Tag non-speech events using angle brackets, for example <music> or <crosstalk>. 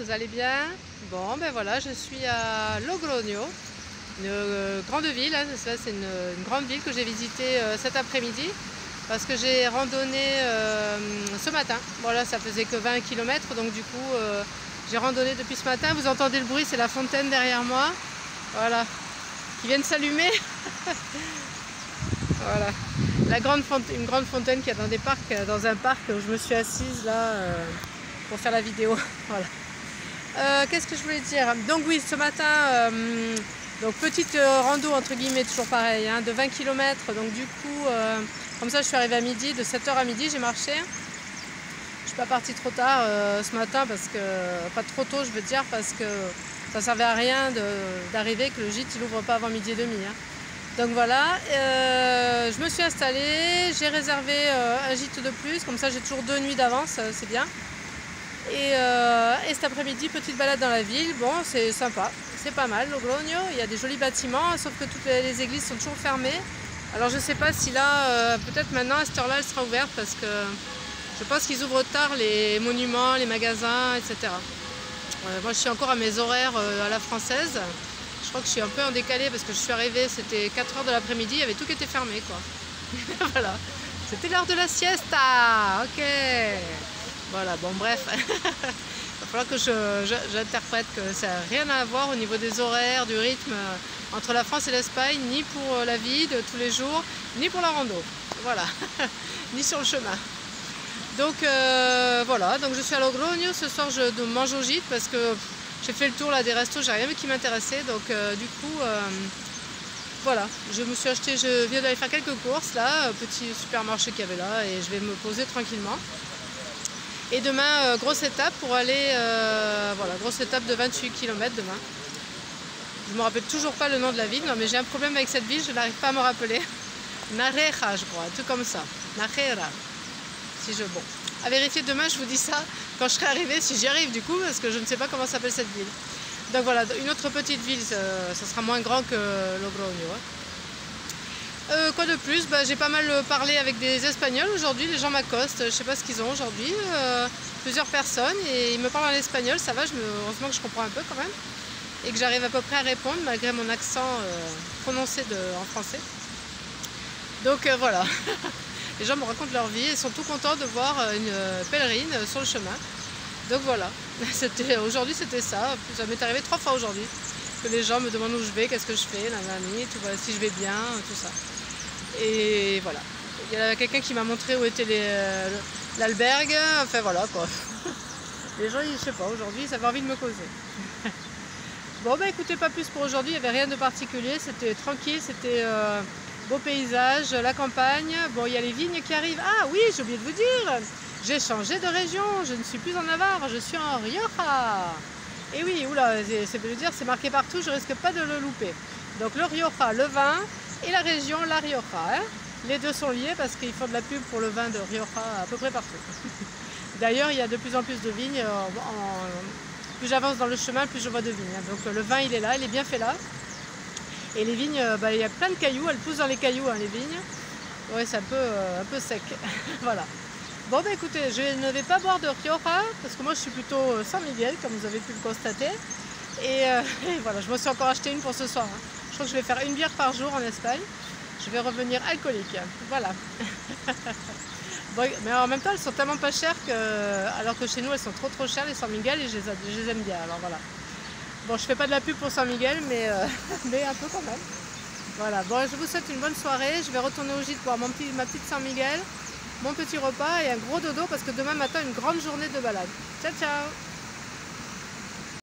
Vous allez bien? Bon, ben voilà, je suis à Logrogno, une euh, grande ville. hein, c'est une, grande ville que j'ai visitée euh, cet après-midi parce que j'ai randonné euh, ce matin. Voilà, ça faisait que 20 km, donc du coup, j'ai randonné depuis ce matin. Vous entendez le bruit, c'est la fontaine derrière moi. Voilà, qui vient de s'allumer. <laughs> voilà, la une grande fontaine qu'il y a dans des parcs, dans un parc où je me suis assise là pour faire la vidéo. <laughs> voilà. Euh, Qu'est-ce que je voulais dire Donc oui, ce matin, euh, donc petite euh, rando entre guillemets, toujours pareil, hein, de 20 km. Donc du coup, comme ça, je suis arrivée à midi, de 7h à midi, j'ai marché. Je suis pas partie trop tard ce matin parce que pas trop tôt, je veux dire, parce que ça servait à rien d'arriver que le gîte il ouvre pas avant midi et demi. hein. Donc voilà, je me suis installée, j'ai réservé un gîte de plus, comme ça j'ai toujours deux nuits d'avance, c'est bien. Et, euh, et cet après-midi, petite balade dans la ville. Bon, c'est sympa, c'est pas mal, Logrogno. Il y a des jolis bâtiments, sauf que toutes les, églises sont toujours fermées. Alors je sais pas si là, euh, peut-être maintenant à cette heure-là, elle sera ouverte parce que je pense qu'ils ouvrent tard les monuments, les magasins, etc. Euh, moi, je suis encore à mes horaires à la française. Je crois que je suis un peu en décalé parce que je suis arrivée, c'était 4h de l'après-midi, il y avait tout qui était fermé, quoi. <laughs> voilà. C'était l'heure de la siesta. Ok. Voilà, bon bref. <laughs> Il va falloir que j'interprète que ça n'a rien à voir au niveau des horaires, du rythme euh, entre la France et l'Espagne, ni pour euh, la vie de tous les jours, ni pour la rando. Voilà. <laughs> ni sur le chemin. Donc euh, voilà, donc je suis à Logrogno. Ce soir, je mange au gîte parce que j'ai fait le tour là, des restos, j'ai rien vu qui m'intéressait. Donc du coup, voilà, je me suis acheté, je viens d'aller faire quelques courses là, petit supermarché qu'il y avait là, et je vais me poser tranquillement. Et demain, euh, grosse étape pour aller, euh, voilà, grosse étape de 28 km demain. Je me rappelle toujours pas le nom de la ville, non mais j'ai un problème avec cette ville, je n'arrive pas à me rappeler. <laughs> Nareja, je crois, tout comme ça. Narera. Si je bon. À vérifier demain, je vous dis ça quand je serai arrivée, si j'y arrive du coup, parce que je ne sais pas comment s'appelle cette ville. Donc voilà, une autre petite ville, ça, ça sera moins grand que Logrogno. hein. Euh, quoi de plus Bah, J'ai pas mal parlé avec des Espagnols aujourd'hui, les gens m'accostent, je sais pas ce qu'ils ont aujourd'hui, euh, plusieurs personnes, et ils me parlent en espagnol, ça va, je me... heureusement que je comprends un peu quand même, et que j'arrive à peu près à répondre malgré mon accent euh, prononcé en français. Donc voilà, <laughs> les gens me racontent leur vie et sont tout contents de voir une pèlerine sur le chemin. Donc voilà, <laughs> aujourd'hui c'était ça. Ça m'est arrivé trois fois aujourd'hui que les gens me demandent où je vais, qu'est-ce que je fais, nanani, tout, si je vais bien, tout ça. Et voilà. Il y a quelqu'un qui m'a montré où était euh, l'albergue. Enfin voilà quoi. <laughs> Les gens, je sais pas, aujourd'hui, ils avaient envie de me causer. <laughs> Bon bah écoutez, pas plus pour aujourd'hui, il n'y avait rien de particulier, c'était tranquille, c'était euh, beau paysage, la campagne. Bon, il y a les vignes qui arrivent. Ah oui, j'ai oublié de vous dire, j'ai changé de région, je ne suis plus en Navarre, je suis en Rioja. Et oui, oula, c'est c'est veut dire, c'est marqué partout, je risque pas de le louper. Donc le Rioja, le vin, et la région, la Rioja. hein. Les deux sont liés parce qu'ils font de la pub pour le vin de Rioja à peu près partout. <laughs> D'ailleurs, il y a de plus en plus de vignes. euh, plus j'avance dans le chemin, plus je vois de vignes. hein. Donc euh, le vin, il est là, il est bien fait là. Et les vignes, euh, bah, il y a plein de cailloux, elles poussent dans les cailloux, hein, les vignes. Ouais, c'est un peu, un peu sec. <laughs> voilà. Bon, bah écoutez, je ne vais pas boire de Rioja parce que moi je suis plutôt San Miguel, comme vous avez pu le constater. Et, <laughs> et voilà, je me suis encore acheté une pour ce soir. hein. Je crois que je vais faire une bière par jour en Espagne. Je vais revenir alcoolique. Voilà. <laughs> Mais en même temps, elles sont tellement pas chères que, alors que chez nous, elles sont trop trop chères les San Miguel et je les, aime bien. Alors voilà. Bon, je fais pas de la pub pour San Miguel, mais, euh, <laughs> mais un peu quand même. Voilà. Bon, je vous souhaite une bonne soirée. Je vais retourner au gîte boire mon ma petite San Miguel, mon petit repas et un gros dodo parce que demain matin, une grande journée de balade. Ciao, ciao